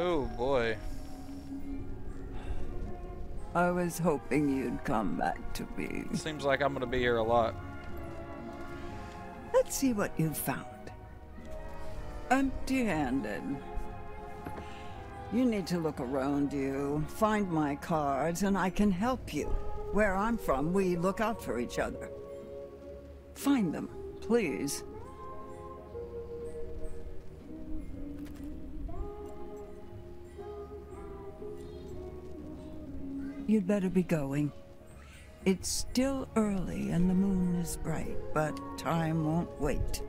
Oh boy. I was hoping you'd come back to me. Seems like I'm gonna be here a lot. Let's see what you found. Empty handed. You need to look around you, find my cards, and I can help you. Where I'm from, we look out for each other. Find them, please. You'd better be going. It's still early and the moon is bright, but time won't wait.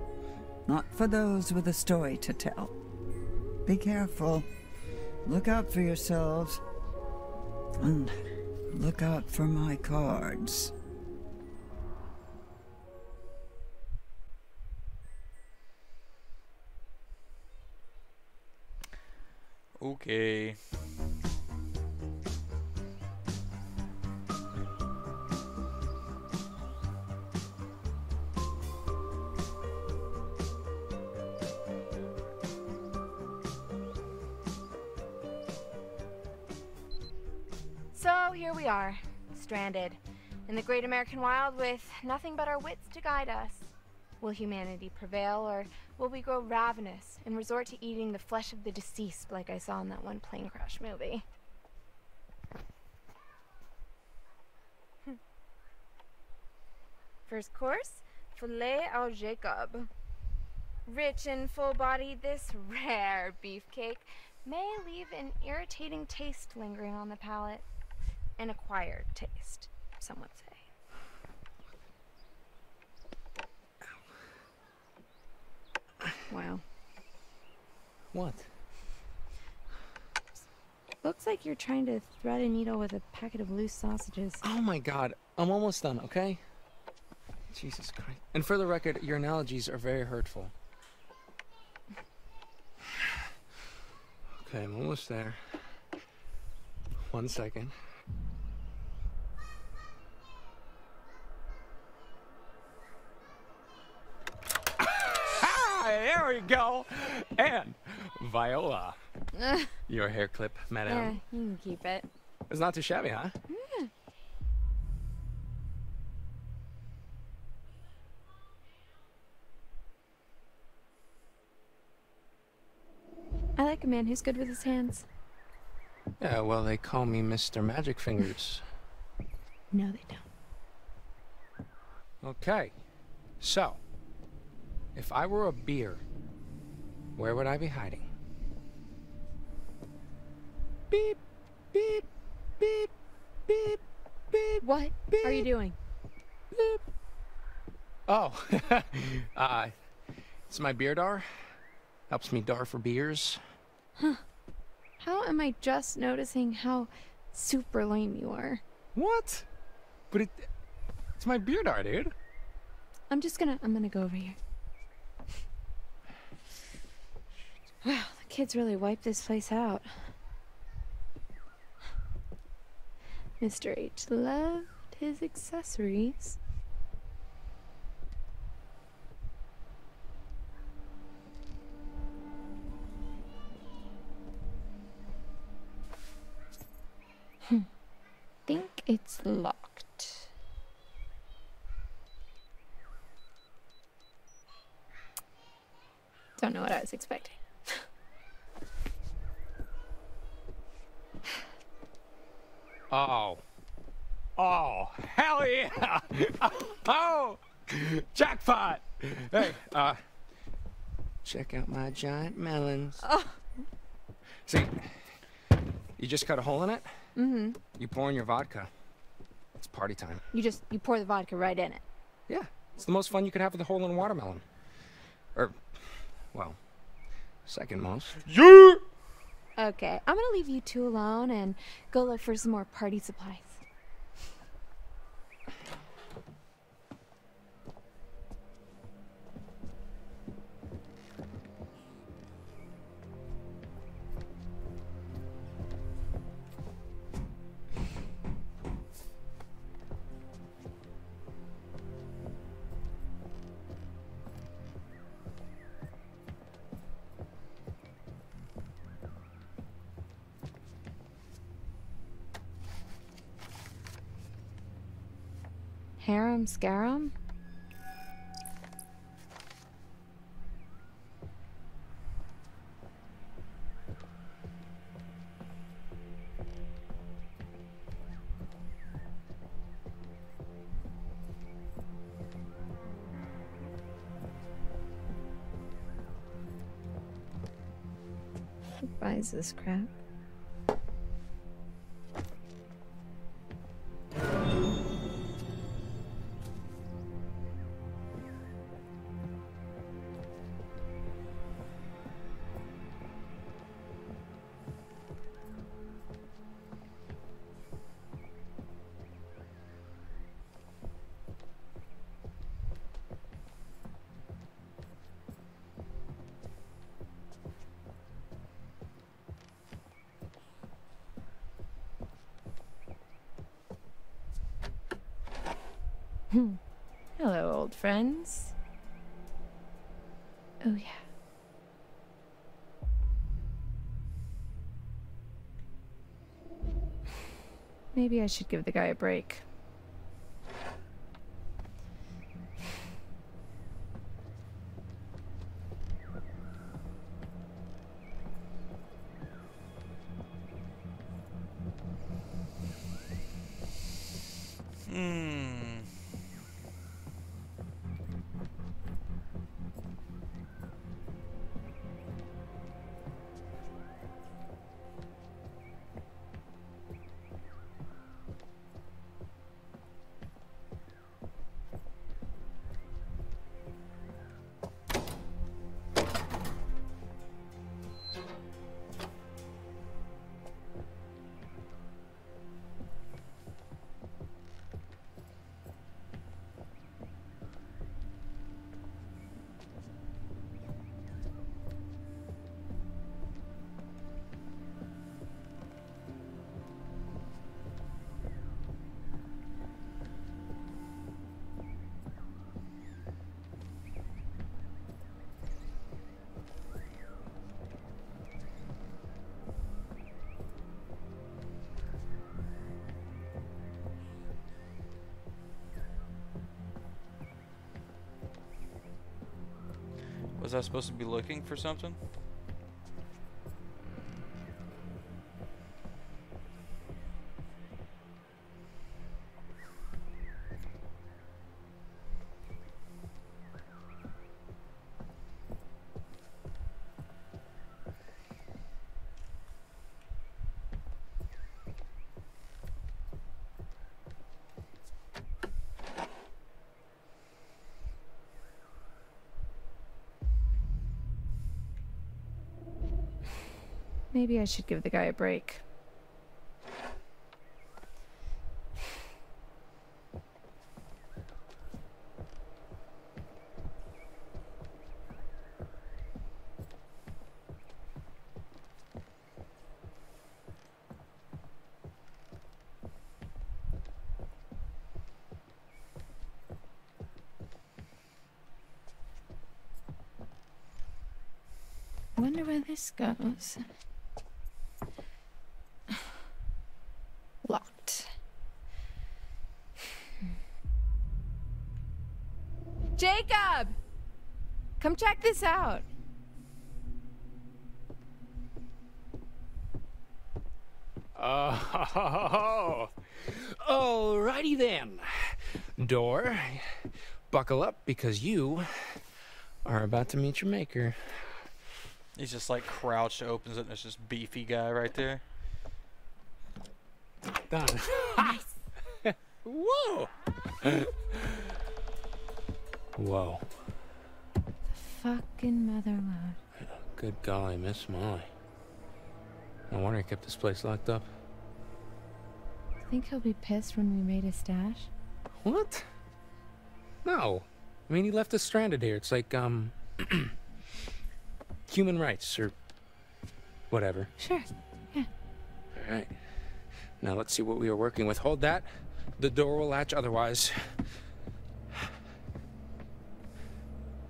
Not for those with a story to tell. Be careful. Look out for yourselves. And look out for my cards. Okay. Are, stranded in the great American wild with nothing but our wits to guide us. Will humanity prevail, or will we grow ravenous and resort to eating the flesh of the deceased like I saw in that one plane crash movie? Hmm. First course, filet au Jacob. Rich and full-bodied, this rare beefcake may leave an irritating taste lingering on the palate. An acquired taste, some would say. Wow. What? Looks like you're trying to thread a needle with a packet of loose sausages. Oh my god, I'm almost done, okay? Jesus Christ. And for the record, your analogies are very hurtful. Okay, I'm almost there. One second. There we go. And Viola. Your hair clip, yeah, madame. you can keep it. It's not too shabby, huh? I like a man who's good with his hands. Yeah, well, they call me Mr. Magic Fingers. No, they don't. Okay. So, if I were a beer, where would I be hiding? Beep, beep, beep, beep, beep. What are you doing? Beep. Oh, uh, it's my beer dar. Helps me dar for beers. Huh. How am I just noticing how super lame you are? What? But it, it's my beer dar, dude. I'm just gonna I'm gonna go over here. Wow, the kids really wiped this place out. Mr. H loved his accessories. Hmm. Think it's locked. Don't know what I was expecting. Oh. Oh, hell yeah! oh, jackpot! Hey, uh, check out my giant melons. Oh. See, you just cut a hole in it. Mm-hmm. You pour in your vodka. It's party time. You just you pour the vodka right in it. Yeah, it's the most fun you could have with a hole in a watermelon. Or, well, second most. Okay, I'm gonna leave you two alone and go look for some more party supplies. Harem scarum? Buys this crap? Hello, old friends. Oh, yeah. Maybe I should give the guy a break. Hmm. Was I supposed to be looking for something? Maybe I should give the guy a break. Wonder where this goes. Come check this out. Oh, alrighty then. Door, buckle up because you are about to meet your maker. He's just like crouched, opens it, and it's just beefy guy right there. Done. Whoa. Whoa. Fucking mother load. Good golly, Miss Molly. No wonder he kept this place locked up. Think he'll be pissed when we made a stash? What? No. I mean, he left us stranded here. It's like, um, human rights or whatever. Sure. Yeah. All right. Now let's see what we are working with. Hold that. The door will latch otherwise.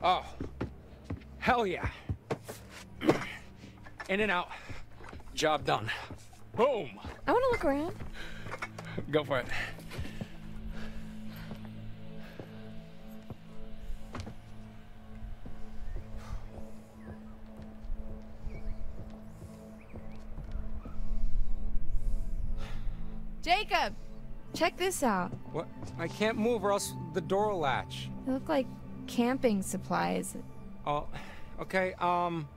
Oh. Hell yeah. In and out. Job done. Boom. I want to look around. Go for it. Jacob, check this out. What? I can't move or else the door will latch. They look like camping supplies. Oh okay. Um,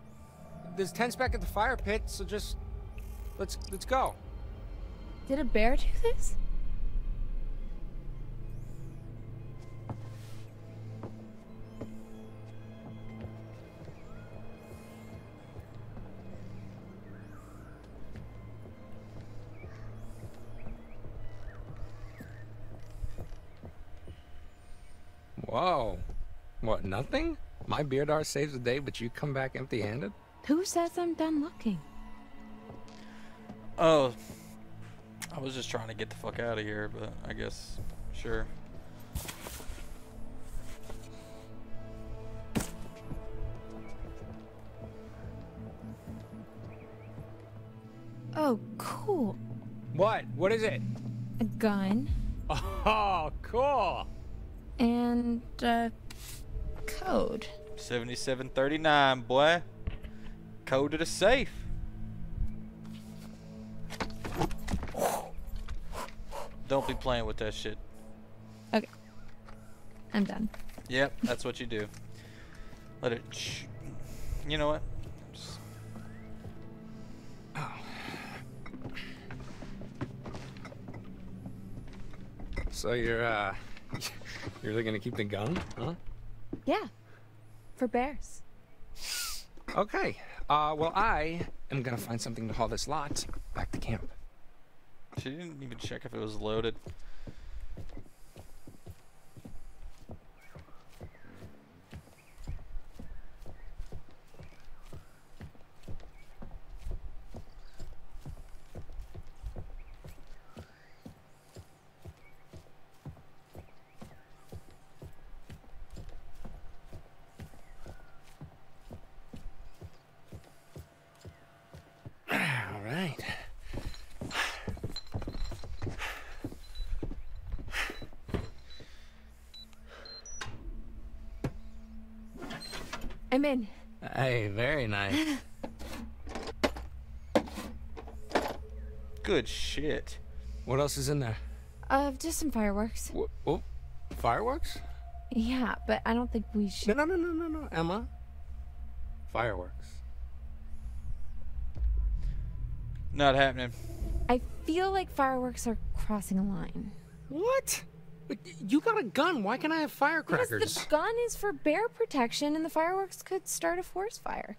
there's tents back at the fire pit, so just let's let's go. Did a bear do this? Whoa. What? Nothing? My beer dar saves the day, but you come back empty-handed? Who says I'm done looking? Oh, I was just trying to get the fuck out of here, but I guess, sure. Oh, cool. What? What is it? A gun Oh, cool. and a code. 7739, boy. Code to the safe. Don't be playing with that shit. Okay. I'm done. Yep, that's what you do. Let it. Sh- you know what? Just- So you're uh, you're really gonna keep the gun, huh? Yeah. For bears. Okay. Uh, well, I am gonna find something to haul this lot back to camp. She didn't even check if it was loaded. All right. I'm in. Hey, very nice. Good shit. what else is in there? Uh, just some fireworks. Wh- oh, fireworks? Yeah, but I don't think we should. no, no, no, no, no, Emma. Fireworks. Not happening. I feel like fireworks are crossing a line. What? But You got a gun. Why can't I have Because firecrackers? the gun is for bear protection and the fireworks could start a forest fire.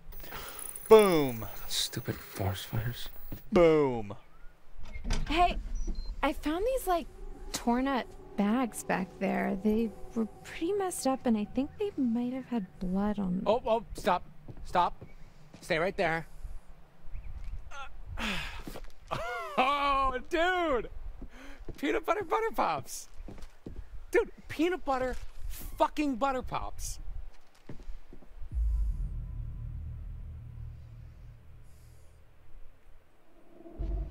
Boom. Stupid forest fires. Boom. Hey, I found these like torn up bags back there. They were pretty messed up and I think they might have had blood on them. Oh, oh, stop. Stop. Stay right there. Oh, dude. Peanut butter butter pops. Dude, peanut butter fucking butter pops.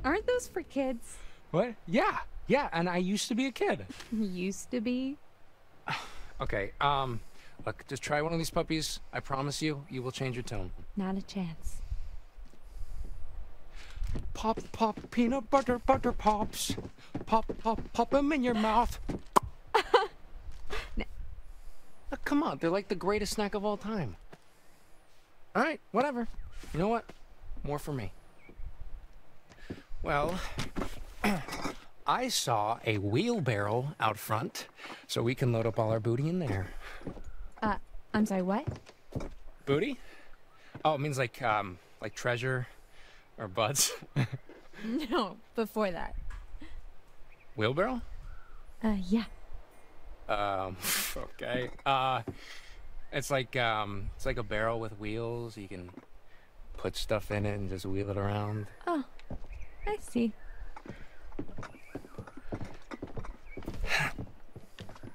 Aren't those for kids? What? Yeah. Yeah, and I used to be a kid. Used to be. Okay, um, look, just try one of these puppies. I promise you, you will change your tone. Not a chance. Pop, pop, peanut butter, butter pops. Pop, pop, pop them in your mouth. Uh, come on, they're like the greatest snack of all time. All right, whatever. You know what? More for me. Well, I saw a wheelbarrow out front, so we can load up all our booty in there. Uh, I'm sorry, what? Booty? Oh, it means like um, like treasure or buds. No, before that. Wheelbarrow? Uh, yeah. Um, okay. Uh, it's like um, it's like a barrel with wheels. You can put stuff in it and just wheel it around. Oh, I see.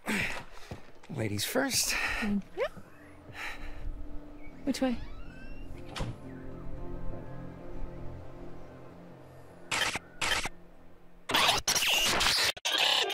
Ladies first. Yeah. Which way?